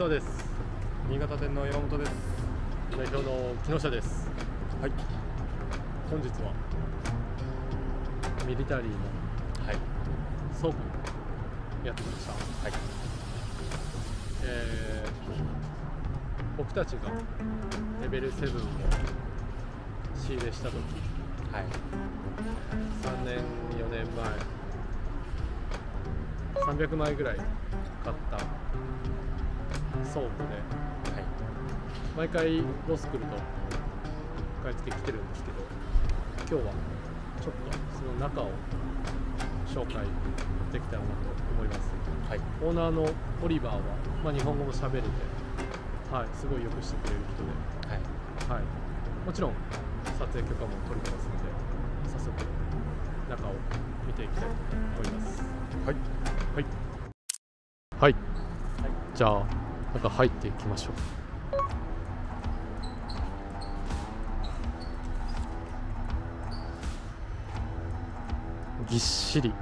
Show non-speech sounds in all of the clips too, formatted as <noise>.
そうです。新潟店の山本です。代表の木下です。はい。本日はミリタリーのはい。倉庫やってきました。はい。えー僕たちがレベル7を仕入れした時はい。3年4年前300枚ぐらい買った倉庫ではい。毎回ロス来ると買い付け来てるんですけど今日はちょっとその中を紹介できたらなと思います。はい。オーナーのオリバーは、まあ、日本語も喋れて、はい、すごいよくしてくれる人で、はい。はい、もちろん撮影許可も取れてますので早速中を見ていきたいと思います。はい。はい。はい、じゃあ中入っていきましょう。ぎっしり。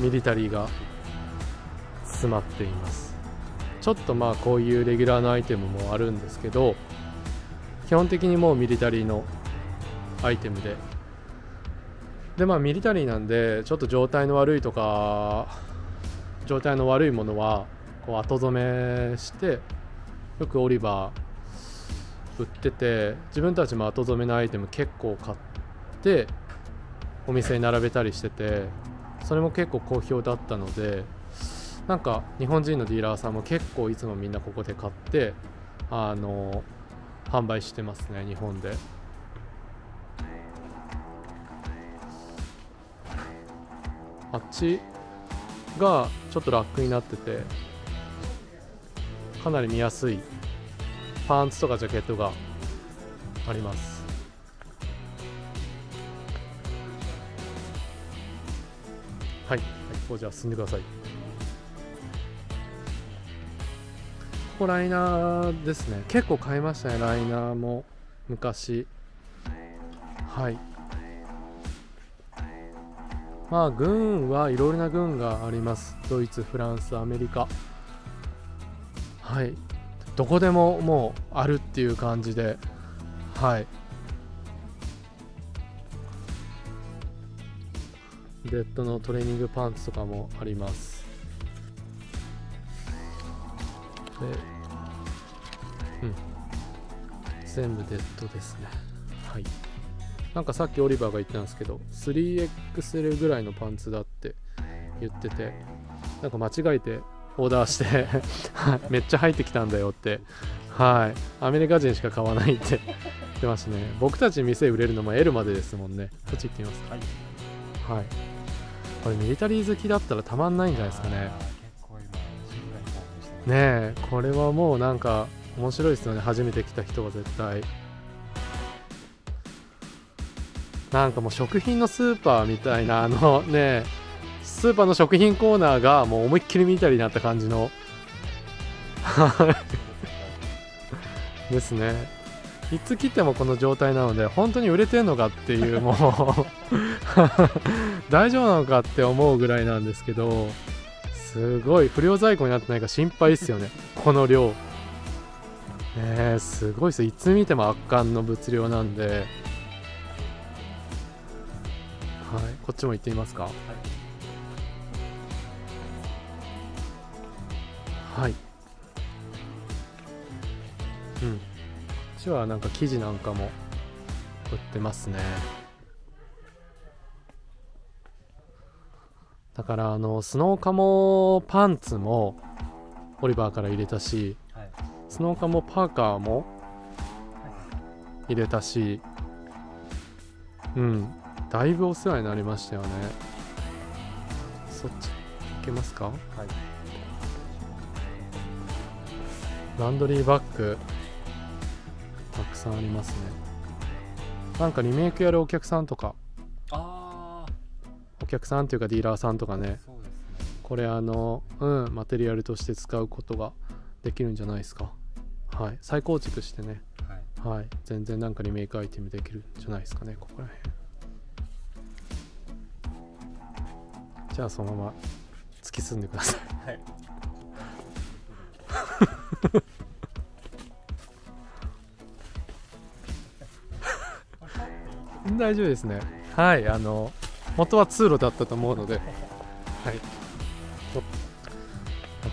ミリタリーが詰まっています。ちょっとまあこういうレギュラーなアイテムもあるんですけど基本的にもうミリタリーのアイテムで。でまあミリタリーなんでちょっと状態の悪いとか状態の悪いものはこう後染めしてよくオリバー売ってて自分たちも後染めのアイテム結構買ってお店に並べたりしててそれも結構好評だったのでなんか日本人のディーラーさんも結構いつもみんなここで買ってあの販売してますね日本で。あっちがちょっとラックになっててかなり見やすいパンツとかジャケットがあります。はい、はい、ここじゃあ進んでください。ここライナーですね。結構買いましたね。ライナーも昔。はい。まあ軍はいろいろな軍があります。ドイツフランスアメリカ。はい。どこでももうあるっていう感じで。はい。デッドのトレーニングパンツとかもあります。でうん。全部デッドですね。はい。なんかさっきオリバーが言ってたんですけど 3XL ぐらいのパンツだって言っててなんか間違えてオーダーしてめっちゃ入ってきたんだよって。はい。アメリカ人しか買わないって。言ってましたね。僕たち店売れるのも L までですもんね。こっち行ってみますか。はい。これミリタリー好きだったらたまんないんじゃないですかね。結構今10ぐらい興奮してねえ。これはもうなんか面白いですよね。初めて来た人は絶対。なんかもう食品のスーパーみたいなあのねスーパーの食品コーナーがもう思いっきりミリタリーになった感じの。ですね。いつ切ってもこの状態なので本当に売れてんのかっていうもう。大丈夫なのかって思うぐらいなんですけどすごい不良在庫になってないか心配っすよね。この量。ねえすごいっすいつ見ても圧巻の物量なんで。はい。こっちも行ってみますか。はいうん。こっちはなんか生地なんかも売ってますね。だからあのスノーカモパンツもオリバーから入れたしはい。スノーカモパーカーも入れたしうん。だいぶお世話になりましたよね。そっち行けますか？はいランドリーバッグたくさんありますね。なんかリメイクやるお客さんとかああお客さんっていうかディーラーさんとかねね。これあのうんマテリアルとして使うことができるんじゃないですか。はい。再構築してね。はい。はい。全然なんかリメイクアイテムできるんじゃないですかねここら辺。じゃあそのまま突き進んでください。はい <laughs> <laughs> 大丈夫ですね。はいあの元は通路だったと思うので。はい。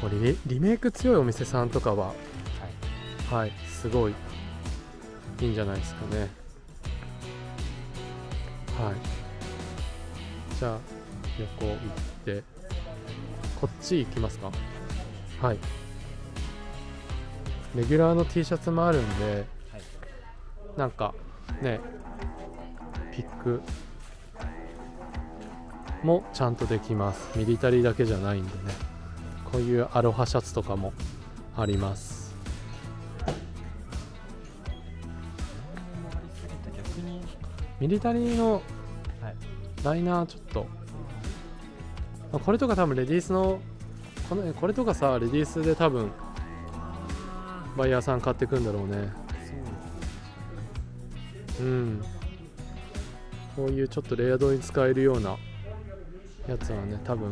これリリメイク強いお店さんとかははいはいすごいいいんじゃないですかね。はい。じゃあ横行って。こっち行きますか。はい。レギュラーの T シャツもあるんではい。なんかねピックもちゃんとできます。ミリタリーだけじゃないんでね。こういうアロハシャツとかもあります。ミリタリーのはい。ライナーちょっと。まあこれとか多分レディースのこのこれとかさレディースで多分バイヤーさん買ってくんだろうね。そううん。こういうちょっとレイヤードに使えるようなやつはね多分。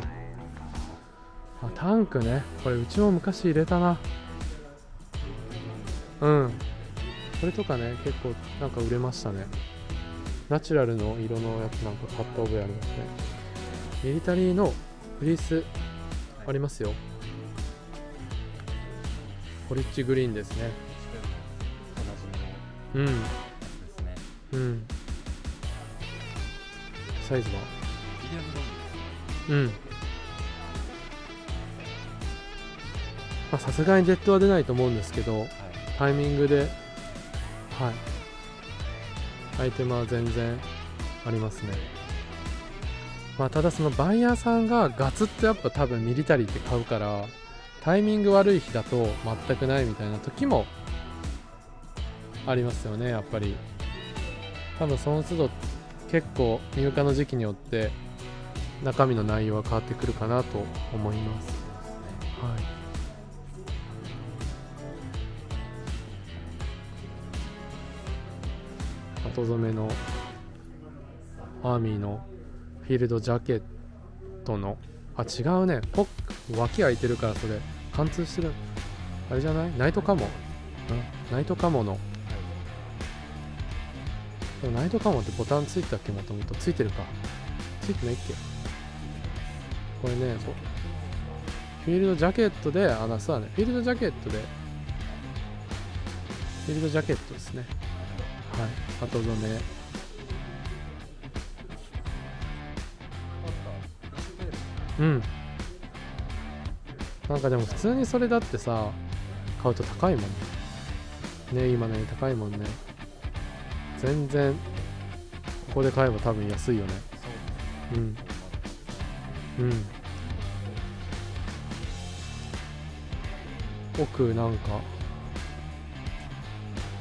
あタンクね。これうちも昔入れたな。うん。これとかね結構なんか売れましたね。ナチュラルの色のやつなんか買った覚えありますね。ミリタリーのフリースありますよホリッチグリーンですね。うん。うん。サイズは？うん。まあさすがにデッドは出ないと思うんですけどはい。タイミングではい。アイテムは全然ありますね。まあただそのバイヤーさんがガツッとやっぱ多分ミリタリーって買うからタイミング悪い日だと全くないみたいな時もありますよねやっぱり。多分その都度結構入荷の時期によって中身の内容は変わってくるかなと思います。はい。後染めのアーミーのフィールドジャケットのあ違うね。ポック脇開いてるからそれ。貫通してる。あれじゃない？ナイトカモ、うん、ナイトカモの。でもナイトカモってボタンついてたっけ？もともと。ついてるか。ついてないっけ？これねそう。フィールドジャケットであなそうだねフィールドジャケットで。フィールドジャケットですね。はい。後染めうん。なんかでも普通にそれだってさ買うと高いもんね。ね今ね高いもんね。全然ここで買えば多分安いよね。うん。うん。奥なんか。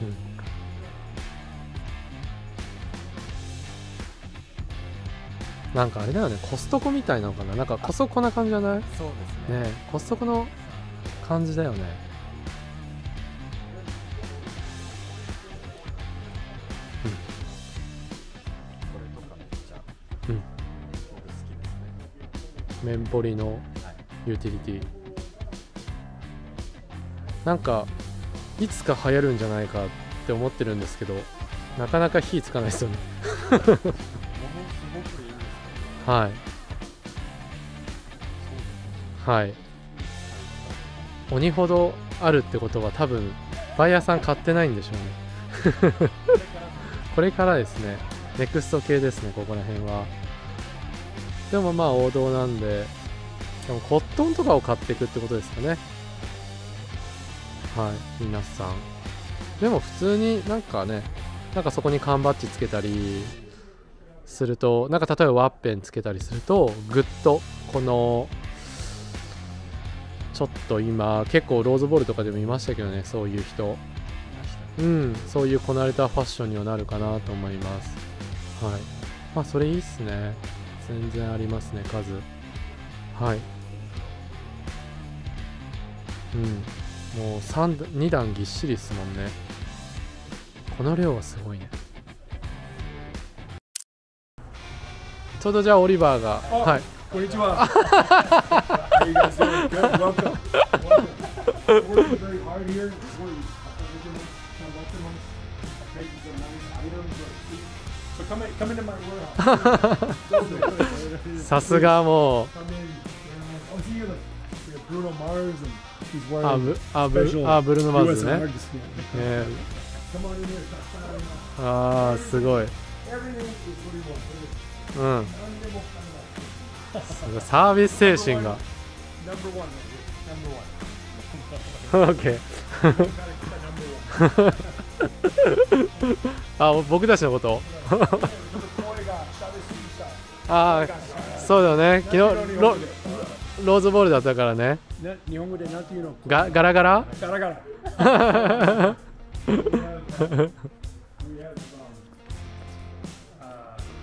うんなんかあれだよねコストコみたいなのかな？なんかコストコな感じじゃない？ねそうですね。えコストコの感じだよね。これとかめっちゃうん。僕好きですね。メンポリのはいユーティリティ。なんかいつか流行るんじゃないかって思ってるんですけどなかなか火つかないですよね <laughs> はい。はい。鬼ほどあるってことは多分バイヤーさん買ってないんでしょうね。<laughs> これからですね。ネクスト系ですねここら辺は。でもまあ王道なんで。でもコットンとかを買っていくってことですかね。はい皆さん。でも普通になんかねなんかそこに缶バッジつけたりするとなんか例えばワッペンつけたりするとぐっとこのちょっと今結構ローズボールとかでもいましたけどねそういう人うん、そういうこなれたファッションにはなるかなと思います。はい。まあ、それいいっすね。全然ありますね、数。はい。うん。もう3 2段ぎっしりっすもんね。この量はすごいね。ょうどじゃあオリバーが <laughs> はい。さすがもう。あブあブあブルノマーズ。ね。ああすごい。うんサービス精神が. OK. <laughs> あ僕たちのこと？<laughs> ああそうだよね昨日ロローズボールだったからねな日本語でなんていうの？がガラガラ？ガラガラ。<laughs>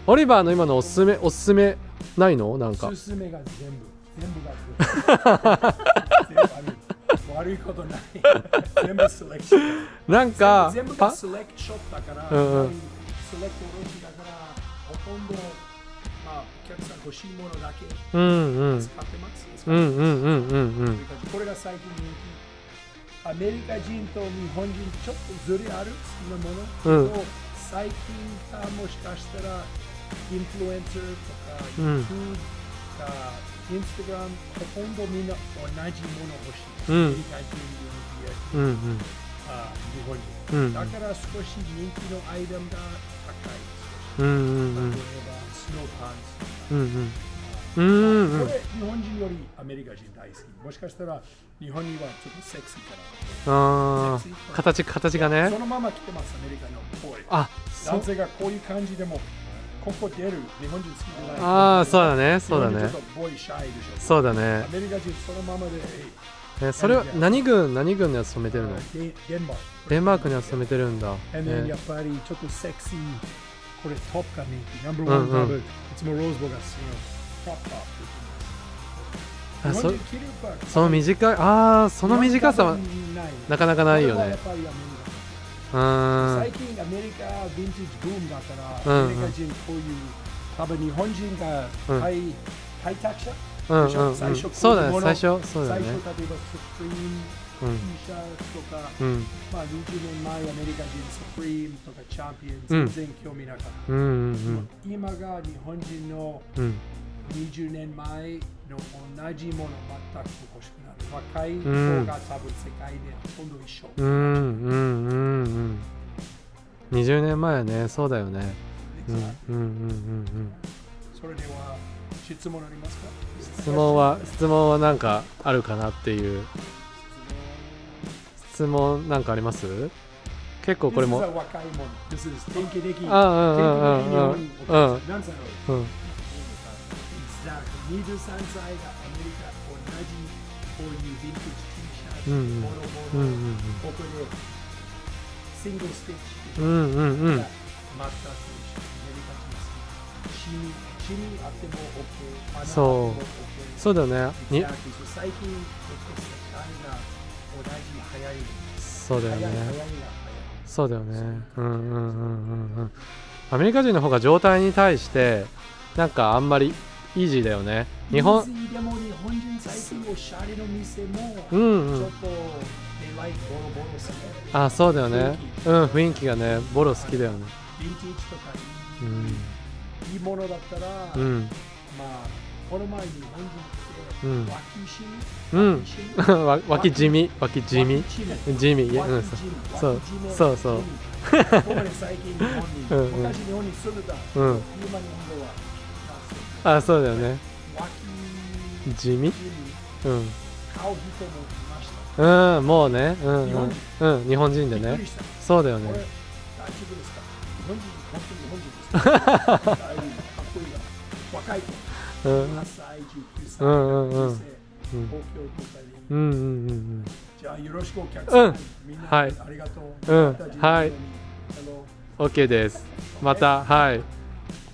オリバーの今のおすすめおすすめないの？なんかおすすめが全部。全部が全部悪いことない。全部セレクション。なんか全部がパ？セレクションだから、うんうんセレクトロジだから、ほとんど、まあ、お客さん欲しいものだけうんうん使ってます。うんうんうんうんうんこれが最近人気。アメリカ人と日本人ちょっとずれある？好きなもの、うん最近かもしかしたらインフルエンサーとか、うん YouTube か Instagram ほとんどみんな同じもの欲しい。うんアメリカ人、日うんうんあ日本人。うんだから少し人気のアイテムが高い。うんうん例えばスノーパンツ。うんうんうんうんこれ日本人よりアメリカ人大好き。もしかしたら日本にはちょっとセクシーかあー形形がな。そねのまま来てます、アメリカのボーイ。あそ男性がこういう感じでも、ここ出る日本人好きじゃない。ああそうだねそうだね。そうだねアメリカ人そのままで、えそれは何軍何軍のやつ染めてるの？デデンマーク。デンマークのやつ染めてるんだ then ねやっぱりちょっとセクシー。これトップが人気。ナンバーワンいつもローズボーがトップトップ。あそその短いああその短さはなかなかないよね最近アメリカヴィンテージブームだから、うん。アメリカ人こういう多分日本人がうん。開,、開拓者最初そうだね。最初そうだね。最初例えばスプリームうん。T シャツとか、うん。まあ20年前アメリカ人スプリームとかチャンピオうん。ン全然興味なかった、今が日本人のうん。うん20年前の同じもの全く欲しくなる。若いうん。方が多分世界でほとんど一緒、うんうんうんうん20年前はね。そうだよね。うんうんうんうんうん。それでは質問ありますか？質問は質問はなんかあるかなっていう。質問なんかあります？結構これも。This is 若いもの This is 典型的あうんうんうんうんうん23歳がアメリカ同じこういうヴィンテージ T シャツ、うんうんボロボロ、うん。うんここでシングルステッチうんうんうんうんが全く一緒アメリカ人ですシミシミあっても OK 穴そうあっても OK そうだね Exactly 最近結構世界が同じ流行りそうだよね。そうだよね。うんうんうんうんうん。アメリカ人の方が状態に対してなんかあんまりイージーだよね。日本。イージーでも日本人最近おしゃれの店もちょうん。うんっと they like ボロボロ好きあそうだよね。うん雰囲気がねボロ好きだよね。ヴィンテージとかうん。いいものだったら、うん。まあこの前日本人うん。脇しうん。地味 <laughs> 脇地味脇地味脇うん。そう。そうそう。最近日本に、<laughs> うんうん。昔日本に住んでた、うん。今日本語はあそうだよね。脇地味？うん。買うんもうね。うん日本うんうん日本人でね。そうだよね。大丈夫ですか？日本人、本当に日本人です。か。若い子、うん8歳、19歳、うんうんうんうん。うんうんうんじゃあよろしくお客さん。うんみんな、はいありがとう。うんはい OK です。またはい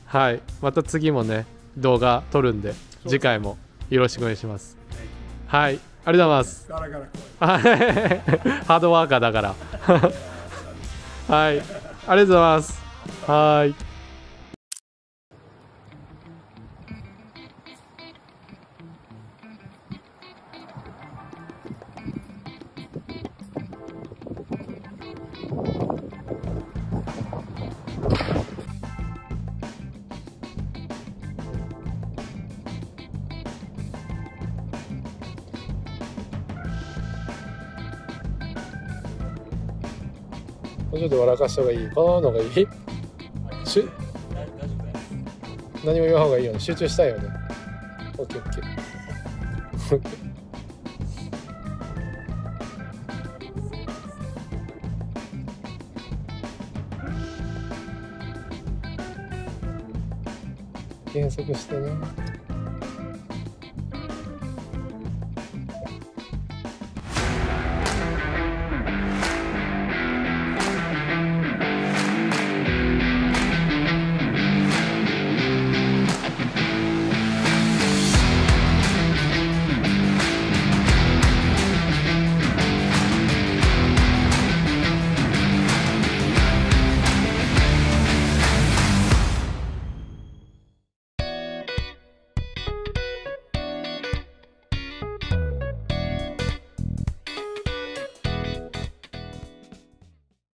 はいまた次もね動画撮るんで次回もよろしくお願いします。はいありがとうございます。ガラガラ <laughs> ハードワーカーだから。<laughs> はいありがとうございます。はいもうちょっと笑かした方がいい。こののがいい。しゅ何も言わん方がいいよね。集中したいよね。オッケーオッケー。オッケー。減速してね。